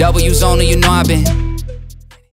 W's only, you know I've been